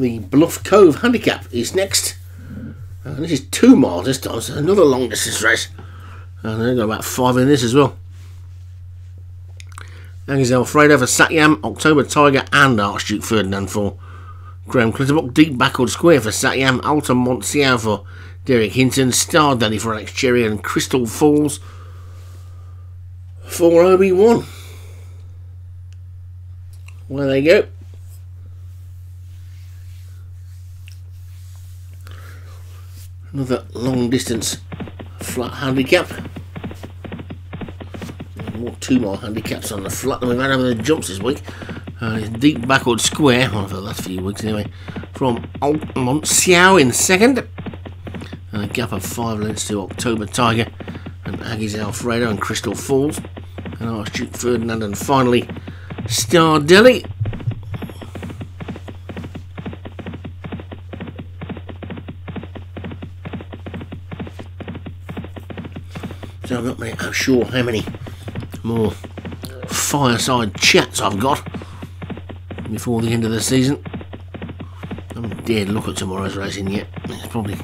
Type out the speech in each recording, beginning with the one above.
The Bluff Cove Handicap is next. And this is two miles this time, so another long distance race. And they've got about five in this as well. Angus Alfredo for Satyam, October Tiger and Archduke Ferdinand for Graham Clutterbuck, Deep Backward Square for Satyam, Altamont Xiao for Derek Hinton, Star Daddy for Alex Cherry and Crystal Falls for Obi-Wan. Where they go. Another long distance flat handicap. More two more handicaps on the flat than we've had over the jumps this week. Uh, deep backward square, well, for the last few weeks anyway, from Altamont Xiao in second. And a gap of five lengths to October Tiger and Aggie's Alfredo and Crystal Falls. And Archduke Ferdinand and finally Star Delhi. So I'm not sure how many more fireside chats I've got before the end of the season. I haven't dared look at tomorrow's racing yet. It's probably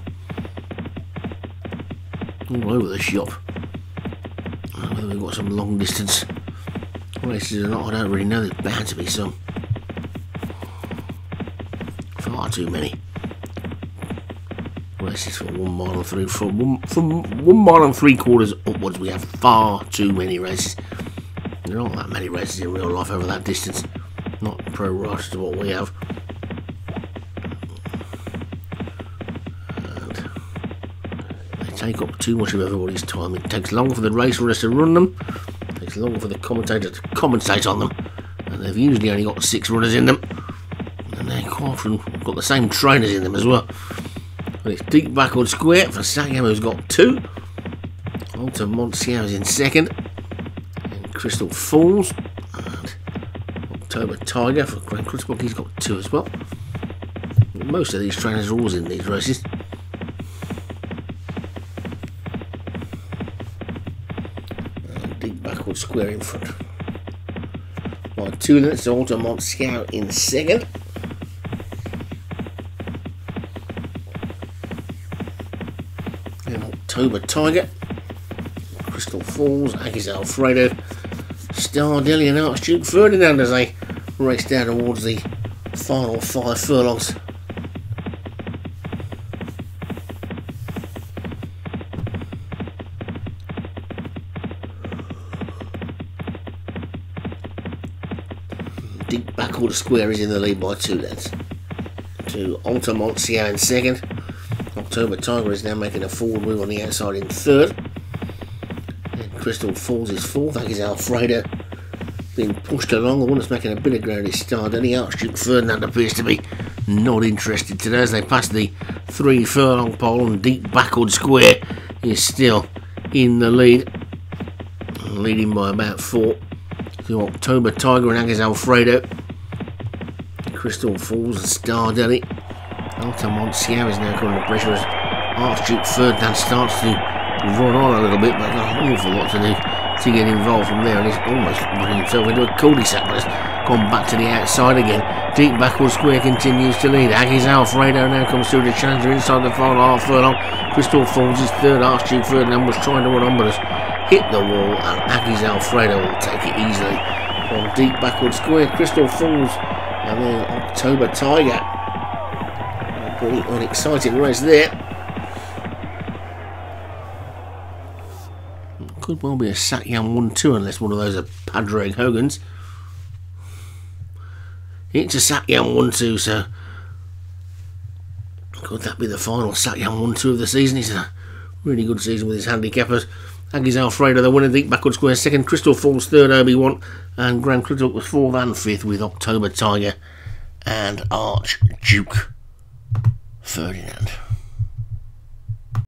all over the shop. Whether we've got some long distance races or not, I don't really know. There's bound to be some. Far too many races from one mile and three from one, from one mile and three quarters upwards. We have far too many races. There aren't that many races in real life over that distance. Not pro rata to what we have. They take up too much of everybody's time. It takes long for the race runners to run them. It takes long for the commentator to commentate on them. And they've usually only got six runners in them. And they quite often got the same trainers in them as well. But it's deep backward square for Satyam who's got two. Altamont Xiao's in second. And Crystal Falls. And October Tiger for Graham Clutterbuck, he's got two as well. Most of these trainers are always in these races. Deep backward square in front. By two lengths, Altamont Scout in second. October Tiger, Crystal Falls, Aggies Alfredo, Star Delhi and Archduke Ferdinand as they race down towards the final five furlongs. Deep backward square is in the lead by two lengths. To Altamont Xiao in second. October Tiger is now making a forward move on the outside in third. And Crystal Falls is fourth. That is Alfredo being pushed along. The one that's making a bit of ground is Star The Archduke Ferdinand appears to be not interested today as they pass the three furlong pole and deep backward square is still in the lead. Leading by about four to October Tiger and Agus Alfredo. Crystal Falls and Star Delhi. Altamont Xiao is now coming to pressure as Archduke Ferdinand starts to run on a little bit, but there's an awful lot to do to get involved from there, and he's almost running himself into a cul-de-sac, but has gone back to the outside again. Deep backward square continues to lead. Aggies Alfredo now comes through the challenger inside the final half furlong. Crystal Falls is third. Archduke Ferdinand was trying to run on, but has hit the wall, and Aggies Alfredo will take it easily. From deep backward square, Crystal Falls, and then October Tiger. Pretty unexciting race there. Could well be a Satyam 1 2 unless one of those are Padraig Hogan's. It's a Satyam 1 2, so could that be the final Satyam 1 2 of the season? He's a really good season with his handicappers. Aggies Alfredo, the winner, deep backward square second. Crystal Falls third, Obi-Wan. And Grand Crystal was fourth and fifth with October Tiger and Archduke Ferdinand.